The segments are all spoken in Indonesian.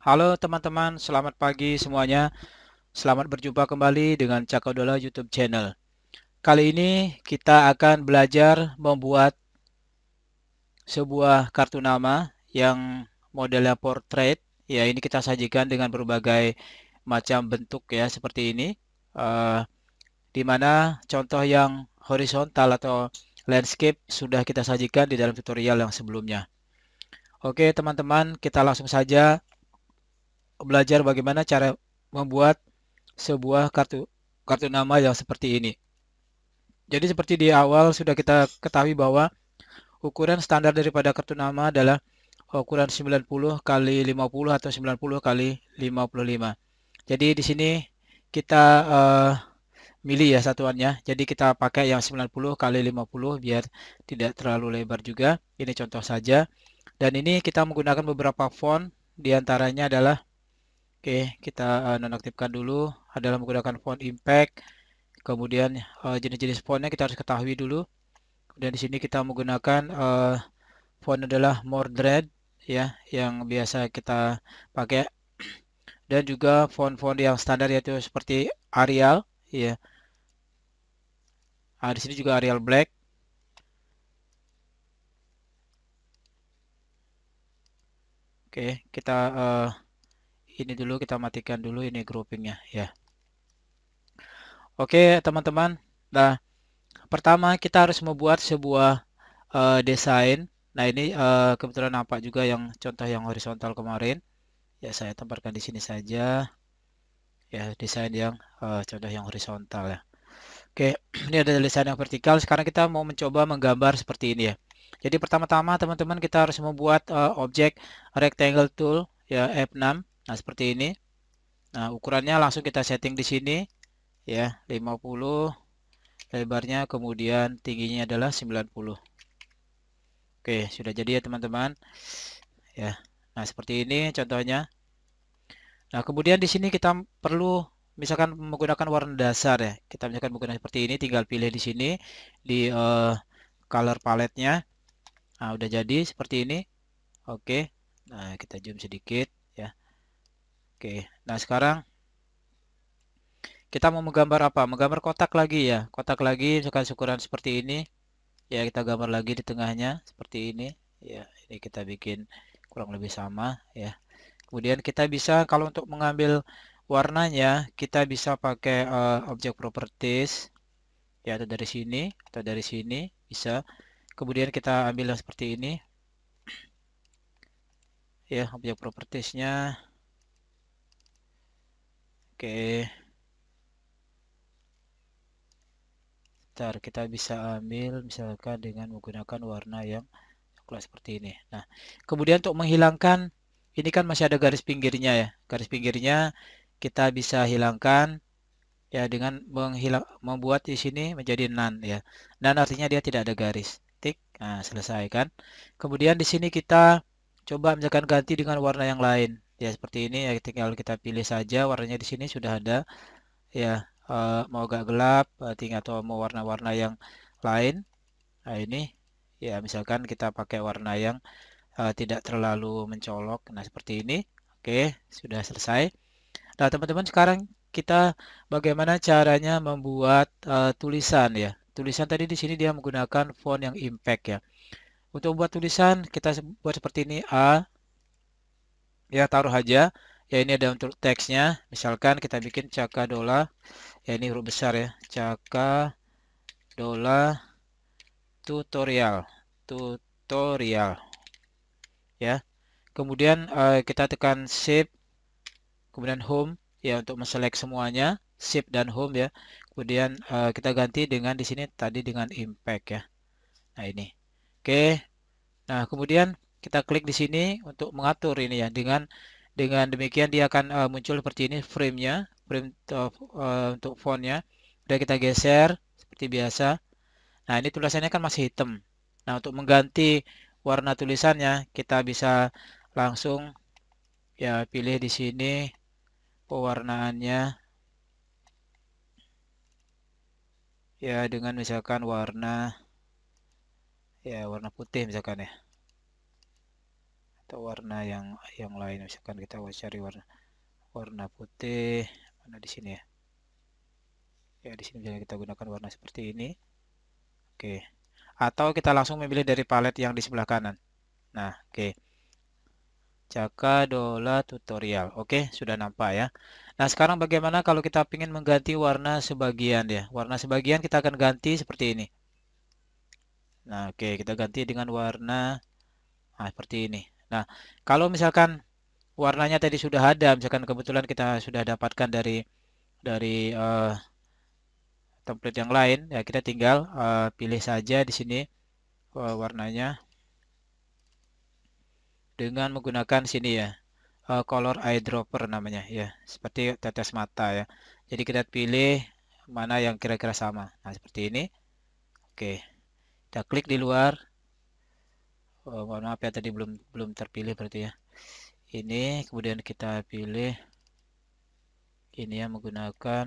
Halo teman-teman, selamat pagi semuanya. Selamat berjumpa kembali dengan Cakadola YouTube channel. Kali ini kita akan belajar membuat sebuah kartu nama yang modelnya portrait. Ya, ini kita sajikan dengan berbagai macam bentuk ya, seperti ini. Uh, di contoh yang horizontal atau landscape sudah kita sajikan di dalam tutorial yang sebelumnya. Oke teman-teman, kita langsung saja belajar bagaimana cara membuat sebuah kartu kartu nama yang seperti ini. Jadi seperti di awal sudah kita ketahui bahwa ukuran standar daripada kartu nama adalah ukuran 90 kali 50 atau 90 kali 55. Jadi di sini kita uh, milih ya satuannya. Jadi kita pakai yang 90 kali 50 biar tidak terlalu lebar juga. Ini contoh saja. Dan ini kita menggunakan beberapa font, di antaranya adalah, oke kita uh, nonaktifkan dulu, adalah menggunakan font impact, kemudian uh, jenis-jenis fontnya kita harus ketahui dulu. Dan di sini kita menggunakan uh, font adalah Mordred, ya, yang biasa kita pakai. Dan juga font-font yang standar yaitu seperti Arial, ya. Nah, di sini juga Arial Black. Oke, kita ini dulu kita matikan dulu ini groupingnya ya. Oke, teman-teman. Nah, pertama kita harus membuat sebuah uh, desain. Nah, ini uh, kebetulan nampak juga yang contoh yang horizontal kemarin. Ya, saya tempatkan di sini saja. Ya, desain yang uh, contoh yang horizontal ya. Oke, ini ada desain yang vertikal. Sekarang kita mau mencoba menggambar seperti ini ya. Jadi pertama-tama teman-teman kita harus membuat uh, objek rectangle tool ya F6. Nah, seperti ini. Nah, ukurannya langsung kita setting di sini ya 50 lebarnya kemudian tingginya adalah 90. Oke, sudah jadi ya teman-teman. Ya. Nah, seperti ini contohnya. Nah, kemudian di sini kita perlu misalkan menggunakan warna dasar ya. Kita misalkan menggunakan seperti ini, tinggal pilih di sini di uh, color palette-nya. Nah, udah jadi seperti ini. Oke. Nah, kita zoom sedikit. Oke. Nah, sekarang kita mau menggambar apa? Menggambar kotak lagi ya. Kotak lagi misalkan ukuran seperti ini. Ya, kita gambar lagi di tengahnya seperti ini. Ya, ini kita bikin kurang lebih sama ya. Kemudian kita bisa kalau untuk mengambil warnanya, kita bisa pakai uh, objek properties ya atau dari sini atau dari sini bisa kemudian kita ambil yang seperti ini ya objek propertiesnya oke. Ntar kita bisa ambil misalkan dengan menggunakan warna yang coklat seperti ini. Nah kemudian untuk menghilangkan ini kan masih ada garis pinggirnya ya. Garis pinggirnya kita bisa hilangkan ya dengan menghilang membuat di sini menjadi none ya. None artinya dia tidak ada garis. Nah, selesai kan. Kemudian di sini kita coba misalkan ganti dengan warna yang lain. Ya, seperti ini ya tinggal kita pilih saja warnanya di sini sudah ada. Ya, uh, mau agak gelap uh, tinggal atau mau warna-warna yang lain. Nah, ini ya misalkan kita pakai warna yang uh, tidak terlalu mencolok. Nah, seperti ini. Oke, sudah selesai. Nah, teman-teman sekarang kita bagaimana caranya membuat uh, tulisan ya tulisan tadi di sini dia menggunakan font yang impact ya. Untuk membuat tulisan kita buat seperti ini A. Ya taruh aja. Ya ini ada untuk teksnya. Misalkan kita bikin Caka Dola. Ya ini huruf besar ya. Caka Dola tutorial. Tutorial. Ya. Kemudian uh, kita tekan Shift kemudian Home ya untuk menselect semuanya. Shift dan Home ya. Kemudian uh, kita ganti dengan di sini tadi dengan impact ya. Nah ini. Oke. Nah kemudian kita klik di sini untuk mengatur ini ya. Dengan dengan demikian dia akan uh, muncul seperti ini frame-nya, frame of, uh, untuk fontnya. Udah kita geser seperti biasa. Nah ini tulisannya kan masih hitam. Nah untuk mengganti warna tulisannya kita bisa langsung ya pilih di sini pewarnaannya ya dengan misalkan warna ya warna putih misalkan ya atau warna yang yang lain misalkan kita cari warna warna putih mana di sini ya? Ya di sini bisa kita gunakan warna seperti ini. Oke. Atau kita langsung memilih dari palet yang di sebelah kanan. Nah oke. Caka Dola Tutorial. Oke sudah nampak ya. Nah sekarang bagaimana kalau kita ingin mengganti warna sebagian ya? Warna sebagian kita akan ganti seperti ini. Nah oke kita ganti dengan warna nah, seperti ini Nah kalau misalkan warnanya tadi sudah ada misalkan kebetulan kita sudah dapatkan dari dari uh, template yang lain ya kita tinggal uh, pilih saja di sini uh, warnanya dengan menggunakan sini ya uh, color eyedropper namanya ya seperti tetes mata ya. Jadi kita pilih mana yang kira-kira sama. Nah seperti ini. Oke kita klik di luar oh, mohon maaf ya tadi belum belum terpilih berarti ya. Ini kemudian kita pilih ini ya menggunakan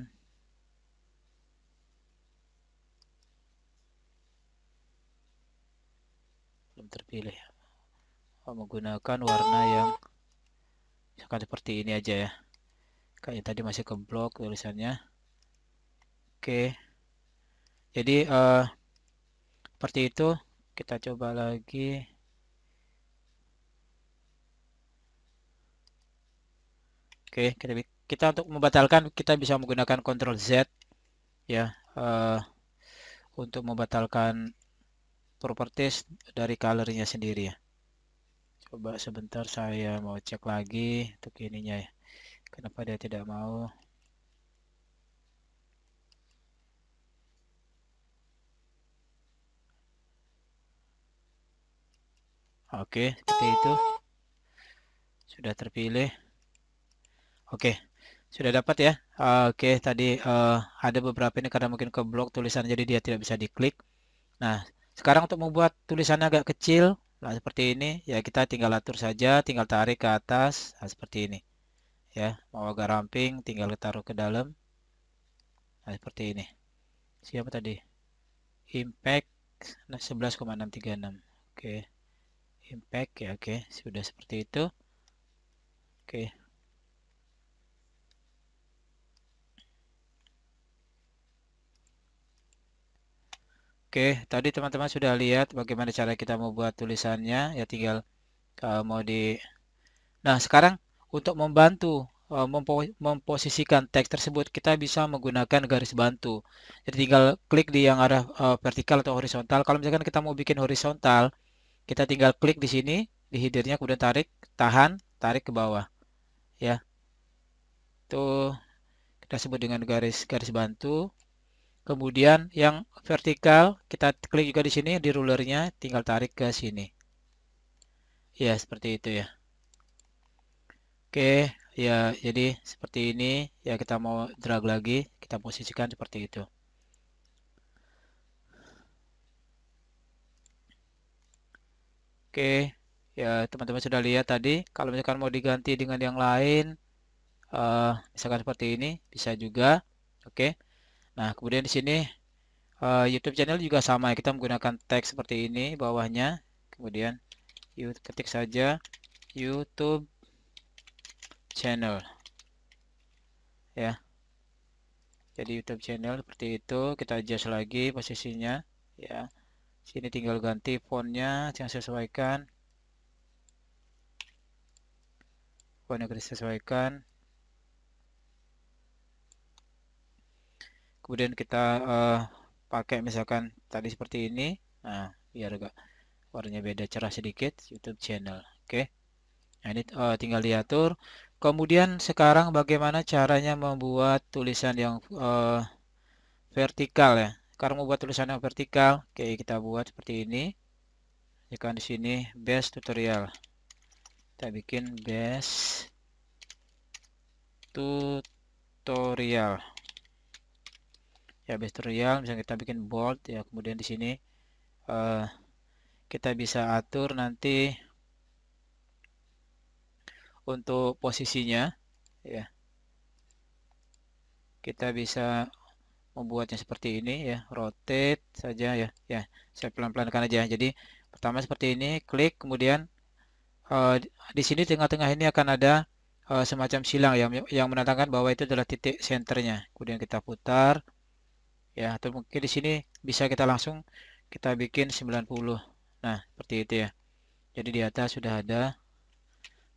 belum terpilih. Oh, menggunakan warna yang misalkan seperti ini aja ya. Kayak tadi masih ke blok tulisannya. Oke. Jadi uh, seperti itu. Kita coba lagi Oke, kita, kita untuk membatalkan kita bisa menggunakan Ctrl Z ya uh, untuk membatalkan properties dari colornya sendiri ya. Coba sebentar saya mau cek lagi untuk ininya ya. Kenapa dia tidak mau? Oke, seperti itu. Sudah terpilih. Oke, sudah dapat ya. Oke, tadi uh, ada beberapa ini karena mungkin ke blok tulisan jadi dia tidak bisa diklik. Nah, sekarang untuk membuat tulisannya agak kecil, nah seperti ini, ya kita tinggal atur saja, tinggal tarik ke atas, nah, seperti ini. Ya, mau agak ramping, tinggal taruh ke dalam. Nah, seperti ini. Siapa tadi? Impact nah, 11,636. Oke. Impact ya, oke. Sudah seperti itu. Oke. Oke, tadi teman-teman sudah lihat bagaimana cara kita membuat tulisannya. Ya tinggal uh, mau di Nah, sekarang untuk membantu uh, mempo memposisikan teks tersebut, kita bisa menggunakan garis bantu. Jadi tinggal klik di yang arah uh, vertikal atau horizontal. Kalau misalkan kita mau bikin horizontal, kita tinggal klik di sini di headernya kemudian tarik, tahan, tarik ke bawah. Ya. Tuh kita sebut dengan garis garis bantu. Kemudian yang vertikal kita klik juga di sini di rulernya, tinggal tarik ke sini. Ya, seperti itu ya. Oke, ya jadi seperti ini. Ya kita mau drag lagi, kita posisikan seperti itu. Oke, ya teman-teman sudah lihat tadi. Kalau misalkan mau diganti dengan yang lain, uh, misalkan seperti ini, bisa juga. Oke. Nah, kemudian di sini uh, YouTube channel juga sama ya. Kita menggunakan teks seperti ini bawahnya. Kemudian you ketik saja YouTube channel. Ya. Jadi YouTube channel seperti itu. Kita adjust lagi posisinya. Ya. Sini tinggal ganti fontnya yang sesuaikan. Fontnya kita sesuaikan. Kemudian kita uh, pakai misalkan tadi seperti ini. Nah biar agak warnanya beda cerah sedikit YouTube channel. Oke. Okay. nah ini uh, tinggal diatur. Kemudian sekarang bagaimana caranya membuat tulisan yang uh, vertikal ya? Sekarang membuat tulisan yang vertikal. Oke okay, kita buat seperti ini. Jika di sini base tutorial. Kita bikin base tutorial ya base tutorial misalnya kita bikin bold ya kemudian di sini uh, kita bisa atur nanti untuk posisinya ya. Kita bisa membuatnya seperti ini ya. Rotate saja ya. Ya saya pelan-pelankan aja. Jadi pertama seperti ini klik kemudian uh, di sini tengah-tengah ini akan ada uh, semacam silang yang yang menandakan bahwa itu adalah titik senternya. Kemudian kita putar ya atau mungkin di sini bisa kita langsung kita bikin 90. Nah, seperti itu ya. Jadi di atas sudah ada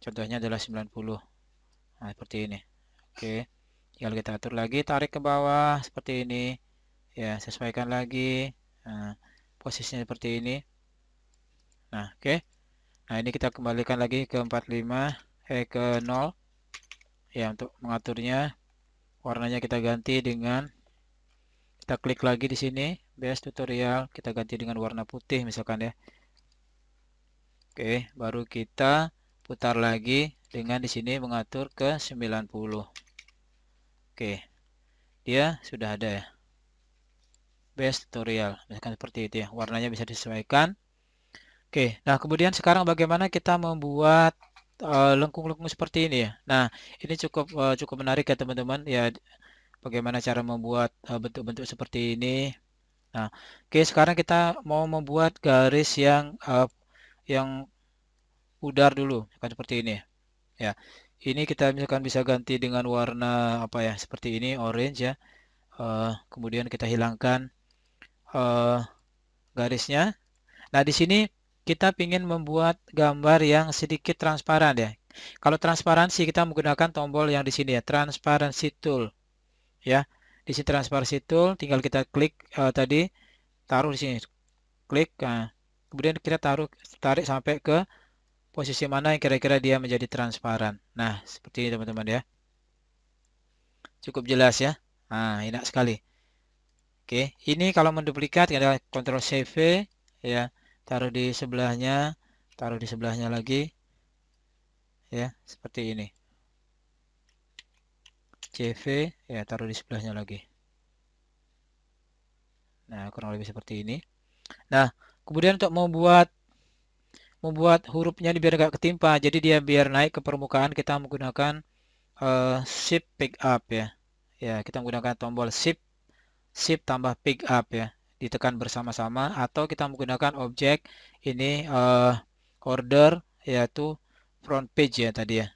contohnya adalah 90. Nah, seperti ini. Oke. Tinggal kita atur lagi, tarik ke bawah seperti ini. Ya, sesuaikan lagi. Nah, posisinya seperti ini. Nah, oke. Nah, ini kita kembalikan lagi ke 45 eh ke 0. Ya, untuk mengaturnya warnanya kita ganti dengan kita klik lagi di sini, best tutorial, kita ganti dengan warna putih misalkan ya. Oke, baru kita putar lagi dengan di sini mengatur ke 90. Oke. Dia sudah ada ya. Best tutorial, misalkan seperti itu ya. Warnanya bisa disesuaikan. Oke, nah kemudian sekarang bagaimana kita membuat eh, lengkung-lengkung uh, seperti ini ya. Nah, ini cukup uh, cukup menarik ya teman-teman ya bagaimana cara membuat eh, bentuk-bentuk uh, seperti ini. Nah, oke sekarang kita mau membuat garis yang uh, yang pudar dulu, kan seperti ini. Ya, ini kita misalkan bisa ganti dengan warna apa ya, seperti ini orange ya. Uh, kemudian kita hilangkan uh, garisnya. Nah, di sini kita ingin membuat gambar yang sedikit transparan ya. Kalau transparansi kita menggunakan tombol yang di sini ya, transparency tool. Ya. Di sini transparency tool tinggal kita klik uh, tadi taruh di sini. Klik nah, kemudian kita taruh tarik sampai ke posisi mana yang kira-kira dia menjadi transparan. Nah, seperti ini teman-teman ya. Cukup jelas ya. Nah, enak sekali. Oke, ini kalau menduplikat ada Ctrl CV ya, taruh di sebelahnya, taruh di sebelahnya lagi. Ya, seperti ini. CV ya, taruh di sebelahnya lagi. Nah, kurang lebih seperti ini. Nah, kemudian untuk membuat membuat hurufnya biar nggak ketimpa. Jadi dia biar naik ke permukaan kita menggunakan uh, shift pick up ya. Ya, kita menggunakan tombol shift shift tambah pick up ya. Ditekan bersama-sama atau kita menggunakan objek ini uh, order yaitu front page ya tadi ya.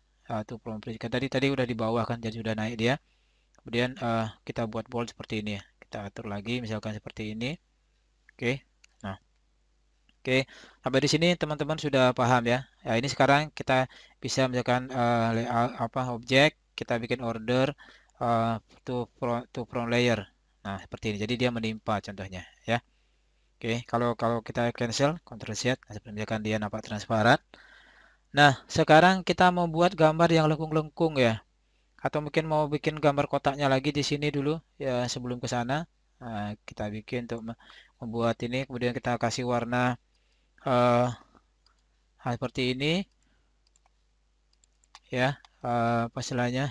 Front page. Kan tadi tadi udah di bawah kan jadi sudah naik dia. Kemudian uh, kita buat bold seperti ini ya. Kita atur lagi misalkan seperti ini. Oke. Oke, sampai di sini teman-teman sudah paham ya. Ya ini sekarang kita bisa misalkan uh, layout apa objek, kita bikin order uh, to front, to front layer. Nah, seperti ini. Jadi dia menimpa contohnya ya. Oke, kalau kalau kita cancel, Z, nah, misalkan dia nampak transparan. Nah, sekarang kita membuat gambar yang lengkung-lengkung ya. Atau mungkin mau bikin gambar kotaknya lagi di sini dulu ya sebelum ke sana. Nah, kita bikin untuk membuat ini, kemudian kita kasih warna uh, seperti ini. Ya uh, apa istilahnya?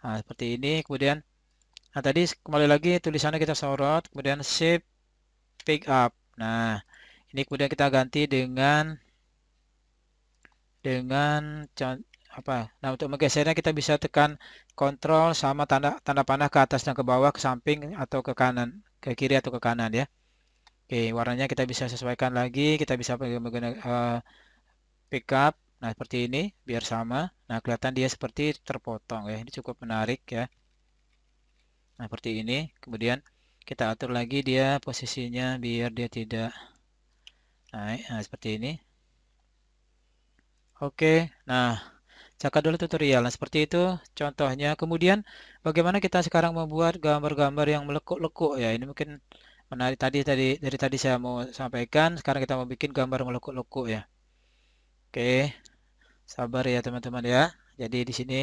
Nah, seperti ini. Kemudian nah tadi kembali lagi tulisannya kita sorot. Kemudian shape pick up. Nah ini kemudian kita ganti dengan dengan apa nah untuk menggesernya kita bisa tekan kontrol sama tanda tanda panah ke atas dan ke bawah ke samping atau ke kanan ke kiri atau ke kanan ya Oke, warnanya kita bisa sesuaikan lagi. Kita bisa menggunakan uh, pick up. Nah, seperti ini biar sama. Nah, kelihatan dia seperti terpotong ya. Ini cukup menarik ya. Nah, seperti ini. Kemudian kita atur lagi dia posisinya biar dia tidak naik. Nah, seperti ini. Oke. Nah, cakap dulu tutorial. Nah, seperti itu contohnya. Kemudian bagaimana kita sekarang membuat gambar-gambar yang melekuk-lekuk ya. Ini mungkin menarik tadi tadi dari tadi saya mau sampaikan sekarang kita mau bikin gambar melekuk-lekuk ya oke sabar ya teman-teman ya jadi di sini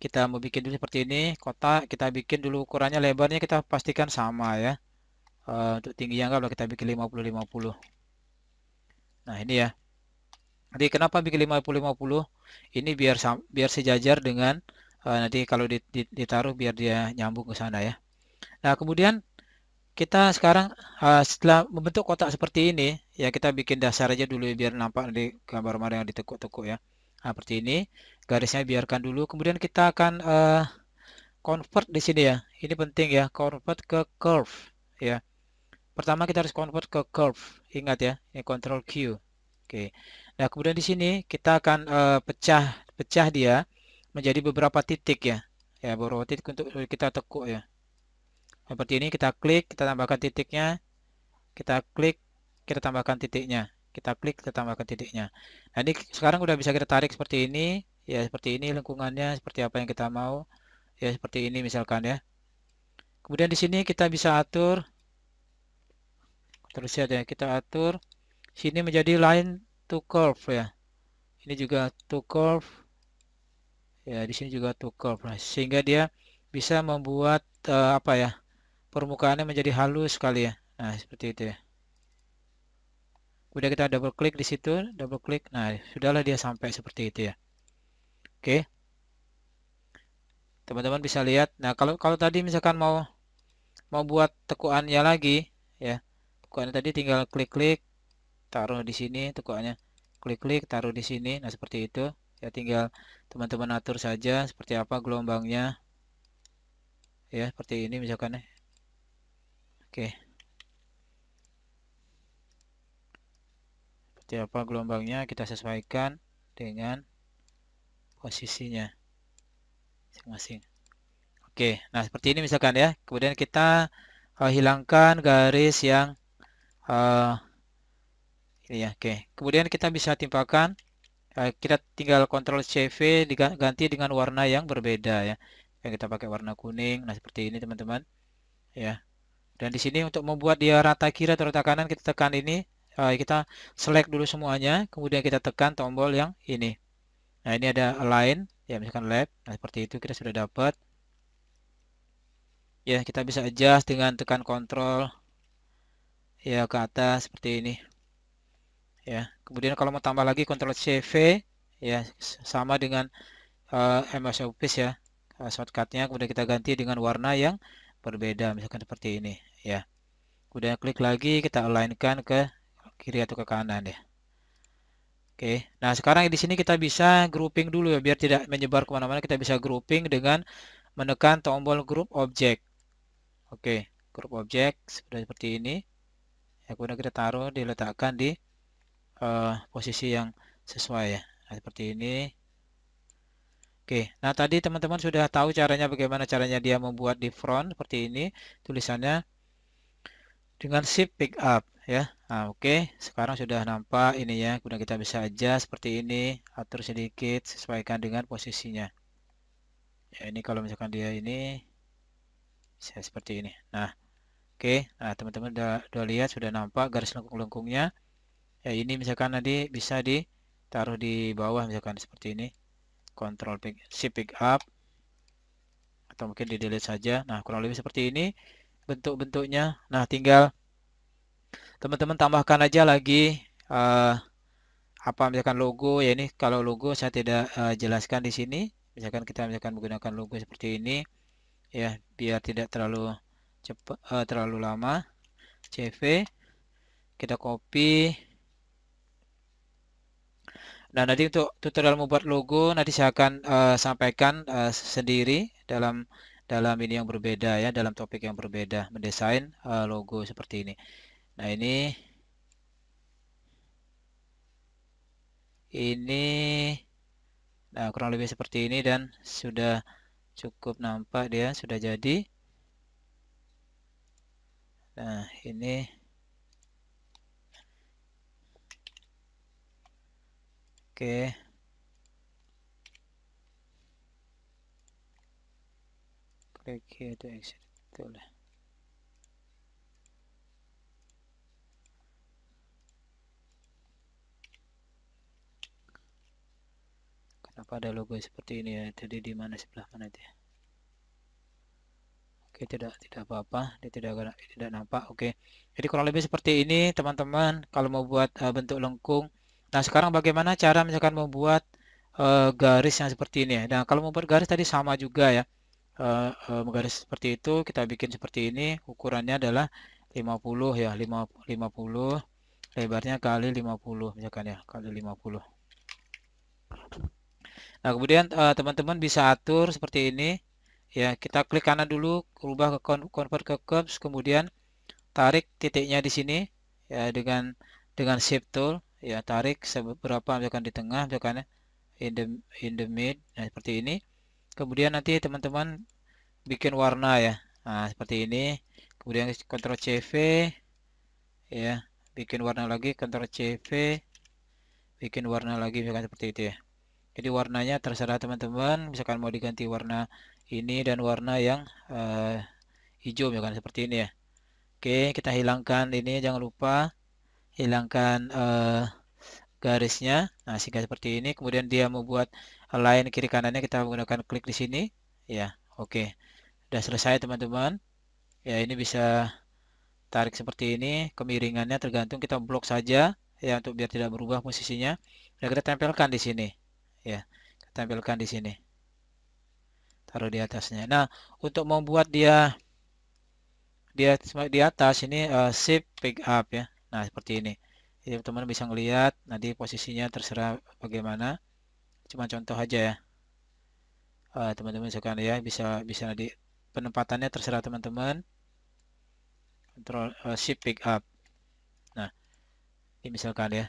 kita mau bikin dulu seperti ini kotak kita bikin dulu ukurannya lebarnya kita pastikan sama ya uh, untuk tingginya kalau kita bikin 50-50 nah ini ya jadi kenapa bikin 50-50 ini biar biar sejajar dengan uh, nanti kalau ditaruh biar dia nyambung ke sana ya. Nah kemudian kita sekarang uh, setelah membentuk kotak seperti ini ya kita bikin dasar aja dulu ya, biar nampak di gambar mana yang ditekuk-tekuk ya. Nah, seperti ini garisnya biarkan dulu. Kemudian kita akan uh, convert di sini ya. Ini penting ya convert ke curve ya. Pertama kita harus convert ke curve. Ingat ya ini control Q. Oke Nah, kemudian di sini kita akan uh, pecah pecah dia menjadi beberapa titik ya. Ya, beberapa titik untuk kita tekuk ya. Seperti ini kita klik, kita tambahkan titiknya. Kita klik, kita tambahkan titiknya. Kita klik, kita tambahkan titiknya. Nah, ini sekarang udah bisa kita tarik seperti ini. Ya, seperti ini lingkungannya, seperti apa yang kita mau. Ya, seperti ini misalkan ya. Kemudian di sini kita bisa atur terus ya kita atur sini menjadi line to curve ya. Ini juga to curve. Ya, di sini juga to curve. Nah, sehingga dia bisa membuat uh, apa ya? permukaannya menjadi halus sekali ya. Nah, seperti itu ya. Kemudian kita double klik di situ, double klik. Nah, sudahlah dia sampai seperti itu ya. Oke. Teman-teman bisa lihat. Nah, kalau kalau tadi misalkan mau mau buat tekuannya lagi ya. Tekuannya tadi tinggal klik-klik taruh di sini tekuannya. Klik-klik taruh di sini. Nah, seperti itu. Ya tinggal teman-teman atur saja seperti apa gelombangnya. Ya, seperti ini misalkan ya. Oke. Seperti apa gelombangnya kita sesuaikan dengan posisinya masing-masing. Oke, nah seperti ini misalkan ya. Kemudian kita uh, hilangkan garis yang uh, ini ya. Oke, kemudian kita bisa timpakan. Uh, kita tinggal Ctrl CV diganti dengan warna yang berbeda ya. Kita pakai warna kuning. Nah seperti ini teman-teman. Ya. Dan di sini untuk membuat dia rata kiri atau rata kanan kita tekan ini. Uh, kita select dulu semuanya. Kemudian kita tekan tombol yang ini. Nah ini ada align. Ya misalkan left. Nah seperti itu kita sudah dapat ya kita bisa adjust dengan tekan kontrol ya ke atas seperti ini ya kemudian kalau mau tambah lagi kontrol CV ya sama dengan uh, eh, MS Office ya uh, shortcutnya kemudian kita ganti dengan warna yang berbeda misalkan seperti ini ya kemudian klik lagi kita alignkan ke kiri atau ke kanan ya Oke, nah sekarang di sini kita bisa grouping dulu ya biar tidak menyebar ke mana-mana. Kita bisa grouping dengan menekan tombol group object. Oke, grup objek sudah seperti ini. Ya, kemudian kita taruh, diletakkan di uh, posisi yang sesuai ya. Nah, seperti ini. Oke, nah tadi teman-teman sudah tahu caranya bagaimana caranya dia membuat di front seperti ini tulisannya dengan shift pick up ya. Nah, oke, sekarang sudah nampak ini ya. Kemudian kita bisa aja seperti ini, atur sedikit sesuaikan dengan posisinya. Ya, ini kalau misalkan dia ini saya seperti ini. Nah, oke. Nah, teman-teman sudah, sudah lihat, sudah nampak garis lengkung-lengkungnya. Ya, ini misalkan nanti bisa ditaruh di bawah misalkan seperti ini. Control pick, shift pick up atau mungkin di delete saja. Nah, kurang lebih seperti ini bentuk-bentuknya. Nah, tinggal teman-teman tambahkan aja lagi uh, apa misalkan logo ya ini kalau logo saya tidak uh, jelaskan di sini. Misalkan kita misalkan menggunakan logo seperti ini ya biar tidak terlalu cepat uh, terlalu lama CV kita copy nah nanti untuk tutorial membuat logo nanti saya akan uh, sampaikan uh, sendiri dalam dalam ini yang berbeda ya dalam topik yang berbeda mendesain uh, logo seperti ini. Nah ini ini nah kurang lebih seperti ini dan sudah cukup nampak dia sudah jadi. Nah ini oke. Klik here to exit. Boleh kenapa ada logo seperti ini ya? Tadi di mana? Sebelah mana dia oke tidak tidak apa-apa. Dia tidak tidak nampak. Oke. Jadi kurang lebih seperti ini teman-teman. Kalau mau buat uh, bentuk lengkung nah sekarang bagaimana cara misalkan membuat uh, garis yang seperti ini ya? Nah kalau membuat garis tadi sama juga ya. Uh, uh, garis seperti itu kita bikin seperti ini. Ukurannya adalah 50 ya 50 lebarnya kali 50 misalkan ya kali 50 Nah, kemudian eh, teman-teman uh, bisa atur seperti ini. Ya, kita klik kanan dulu, ubah ke convert ke curves, kemudian tarik titiknya di sini ya dengan dengan shape tool ya tarik seberapa misalkan di tengah misalkan in the in the mid nah seperti ini. Kemudian nanti teman-teman bikin warna ya. Nah seperti ini. Kemudian Ctrl CV ya bikin warna lagi Ctrl CV bikin warna lagi misalkan seperti itu ya. Jadi warnanya terserah teman-teman misalkan mau diganti warna ini dan warna yang uh, hijau misalkan seperti ini ya. Oke kita hilangkan ini jangan lupa hilangkan uh, garisnya. Nah sehingga seperti ini. Kemudian dia membuat line kiri kanannya. Kita menggunakan klik di sini. Ya oke. Sudah selesai teman-teman. Ya ini bisa tarik seperti ini. Kemiringannya tergantung. Kita blok saja ya untuk biar tidak berubah posisinya. Dan kita tempelkan di sini. Ya kita tempelkan di sini. Taruh di atasnya. Nah untuk membuat dia dia di atas ini uh, shift pick up ya nah seperti ini. Jadi teman-teman bisa melihat nanti posisinya terserah bagaimana. Cuma contoh aja ya. Eh, teman-teman uh, misalkan ya bisa bisa nanti penempatannya terserah teman-teman. Control uh, shift pick up. Nah ini misalkan ya.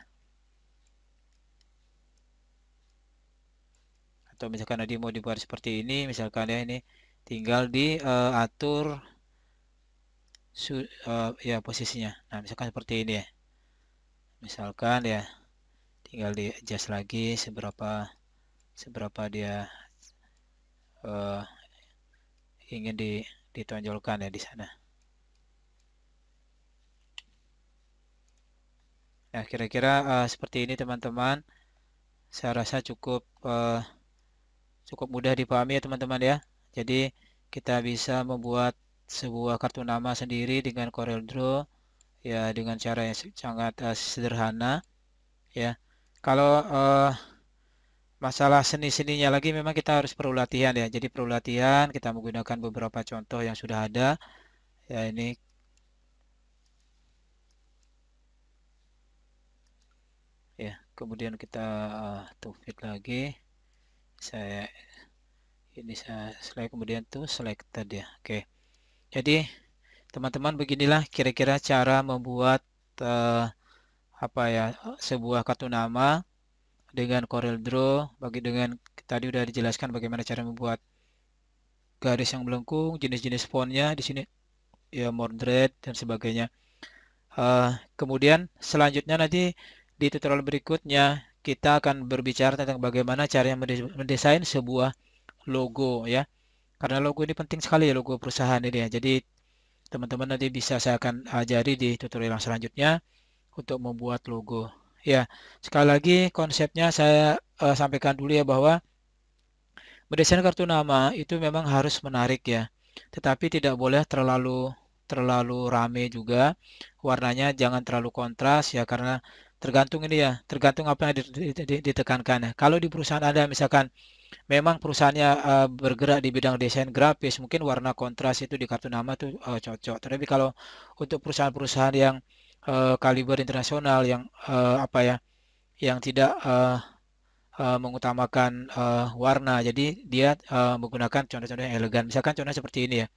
Atau misalkan tadi mau dibuat seperti ini misalkan ya ini tinggal diatur uh, uh, ya posisinya nah misalkan seperti ini ya misalkan ya tinggal di adjust lagi seberapa seberapa dia uh, ingin di, ditonjolkan ya di sana Nah, kira-kira uh, seperti ini teman-teman. Saya rasa cukup uh, cukup mudah dipahami ya teman-teman ya. Jadi kita bisa membuat sebuah kartu nama sendiri dengan Corel Draw ya dengan cara yang sangat uh, sederhana ya. Kalau uh, masalah seni-seninya lagi memang kita harus perlu latihan ya. Jadi perlu latihan, kita menggunakan beberapa contoh yang sudah ada. Ya ini ya kemudian kita uh, tufik lagi saya ini saya select kemudian tuh selected ya oke jadi teman-teman beginilah kira-kira cara membuat uh, apa ya sebuah kartu nama dengan Corel Draw bagi dengan tadi udah dijelaskan bagaimana cara membuat garis yang melengkung jenis-jenis fontnya di sini ya moderate dan sebagainya uh, kemudian selanjutnya nanti di tutorial berikutnya kita akan berbicara tentang bagaimana cara mendesain sebuah logo ya. Karena logo ini penting sekali ya logo perusahaan ini ya. Jadi teman-teman nanti bisa saya akan ajari di tutorial yang selanjutnya untuk membuat logo. Ya, sekali lagi konsepnya saya uh, sampaikan dulu ya bahwa mendesain kartu nama itu memang harus menarik ya. Tetapi tidak boleh terlalu terlalu rame juga. Warnanya jangan terlalu kontras ya karena tergantung ini ya, tergantung apa yang ditekankan. Ya. Kalau di perusahaan Anda misalkan memang perusahaannya uh, bergerak di bidang desain grafis, mungkin warna kontras itu di kartu nama tuh uh, cocok. Tapi kalau untuk perusahaan-perusahaan yang uh, kaliber internasional yang uh, apa ya, yang tidak uh, uh, mengutamakan uh, warna, jadi dia uh, menggunakan contoh-contoh yang elegan. Misalkan contoh seperti ini ya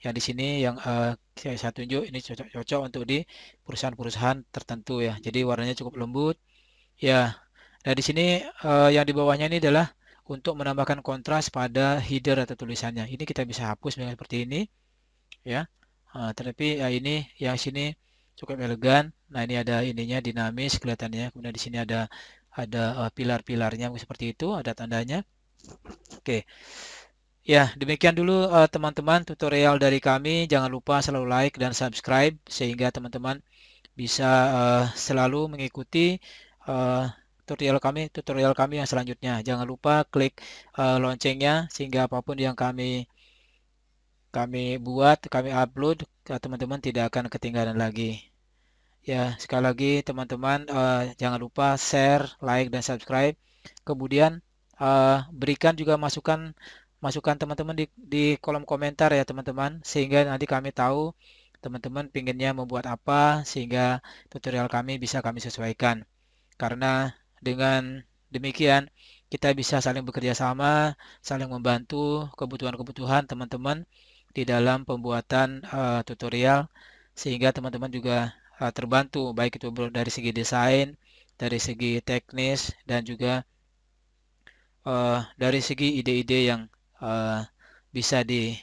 yang di sini yang uh, saya, saya tunjuk ini cocok-cocok untuk di perusahaan-perusahaan tertentu ya. Jadi warnanya cukup lembut. Ya. Nah, di sini uh, yang di bawahnya ini adalah untuk menambahkan kontras pada header atau tulisannya. Ini kita bisa hapus dengan seperti ini. Ya. Uh, tetapi ya ini yang sini cukup elegan. Nah, ini ada ininya dinamis kelihatannya. Kemudian di sini ada ada uh, pilar-pilarnya seperti itu, ada tandanya. Oke. Okay. Ya, demikian dulu eh, teman-teman uh, tutorial dari kami. Jangan lupa selalu like dan subscribe sehingga teman-teman bisa uh, selalu mengikuti uh, tutorial kami, tutorial kami yang selanjutnya. Jangan lupa klik uh, loncengnya sehingga apa pun yang kami kami buat, kami upload, teman-teman tidak akan ketinggalan lagi. Ya, sekali lagi teman-teman uh, jangan lupa share, like dan subscribe. Kemudian uh, berikan juga masukan masukkan teman-teman di, di kolom komentar ya teman-teman sehingga nanti kami tahu teman-teman pinginnya membuat apa sehingga tutorial kami bisa kami sesuaikan karena dengan demikian kita bisa saling bekerja sama saling membantu kebutuhan-kebutuhan teman-teman di dalam pembuatan uh, tutorial sehingga teman-teman juga uh, terbantu baik itu dari segi desain dari segi teknis dan juga uh, dari segi ide-ide yang uh, bisa di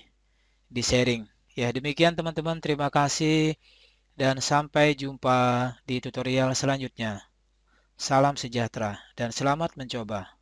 di sharing. Ya, demikian teman-teman, terima kasih dan sampai jumpa di tutorial selanjutnya. Salam sejahtera dan selamat mencoba.